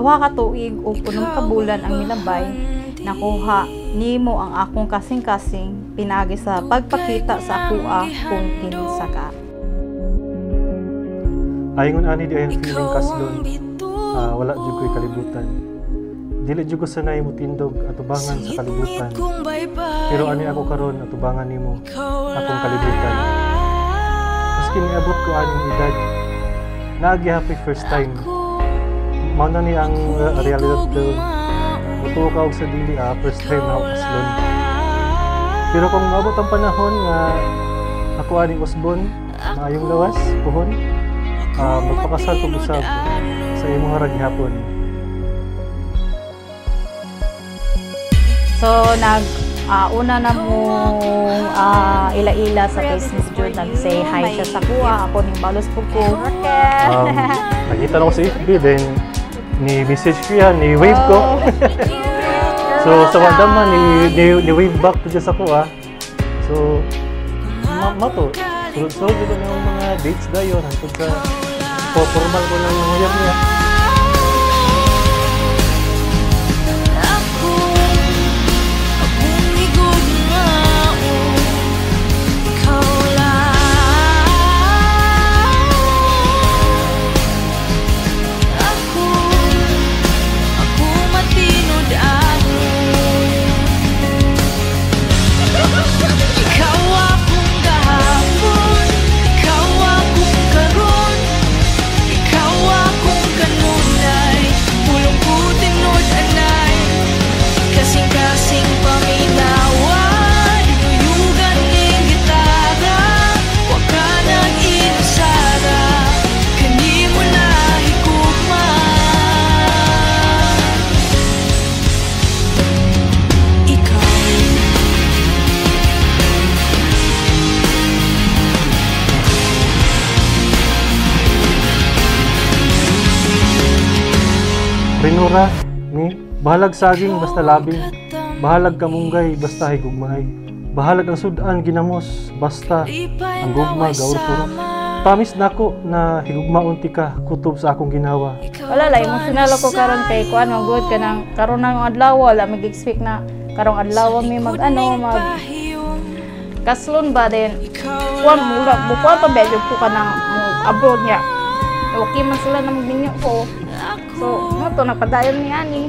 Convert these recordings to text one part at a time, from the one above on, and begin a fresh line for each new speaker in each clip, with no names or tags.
duha ka tuig ug punong ka bulan ang milabay nakuha nimo ang akong kasing-kasing pinagi sa pagpakita sa akoa kung kinsa ka
Ayon ani di ayang feeling kaslon, ah, wala jud ko'y kalibutan. Dili jud ko sanay mo tindog atubangan sa kalibutan. Pero ani ako karon atubangan nimo akong kalibutan. Maski niabot ko aning edad, naagi happy first time. Mao na ni ang uh, realidad ko. Mutuo ka og sa dili ah, first time na ako kaslon. Pero kung maabot ang panahon nga ako aning usbon, maayong lawas, puhon, ah, magpakasal ko usab sa imong harag hapon.
So nag ah, una na mo ah, ila-ila sa Facebook jud nag-say hi siya sa kuha ako ning balos po ko.
Um, nakita na ko sa FB, then ni message ko yan, ni wave ko. so sa wadama ni, ni, ni wave back to dyan sa kuha. So, ma mato, sulod-sulod ko yung mga dates dayon hangtod sa po formal ko ng nguyab niya. Rinura, ni, bahalag saging basta labing, bahalag kamunggay basta higugmay. Bahalag ang sudan ginamos basta ang gugma gaur puro. Tamis nako na higugmaon ti ka kutob sa akong ginawa.
Wala la emotional ako karon kay kuan mo good kanang karon nang adlaw wala mag-expect na karong adlaw mi mag ano mag kaslon ba din kuan mo la bukuan pa medyo ko kanang mo abroad niya okay man sila na magbinyo ko so mo to napadayon ni ani.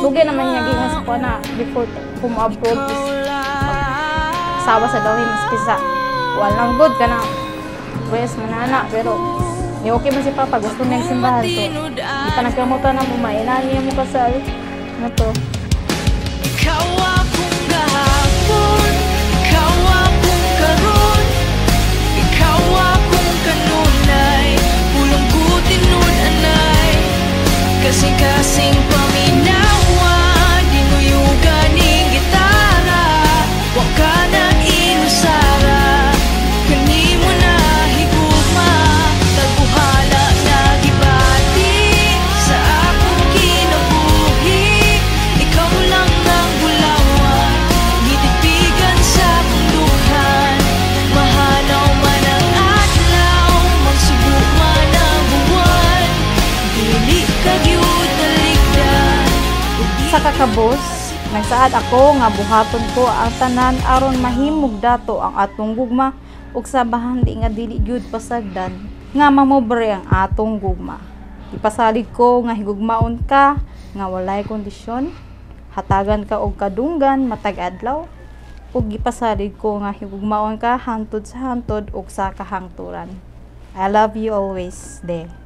Lugay naman niya gingan sa kuan na before ko mo abroad is sawa sa gawin mas pisa. Walang good ka na. Wes manana pero ni okay man si Papa gusto niya simbahan. So di pa nagkamutan na mo niya mo kasal. Ano to
Ikaw akong gahapon,
kakabos nagsaad ako nga buhaton ko. Ang tanan aron mahimog dato ang atong gugma. Ug sabahan di nga dili gyud pasagdan nga mamobre ang atong gugma. Ipasalig ko nga higugmaon ka nga walay kondisyon. Hatagan ka og kadunggan matag adlaw ug gipasalig ko nga higugmaon ka hangtod sa hangtod ug sa kahangturan. I love you always, De.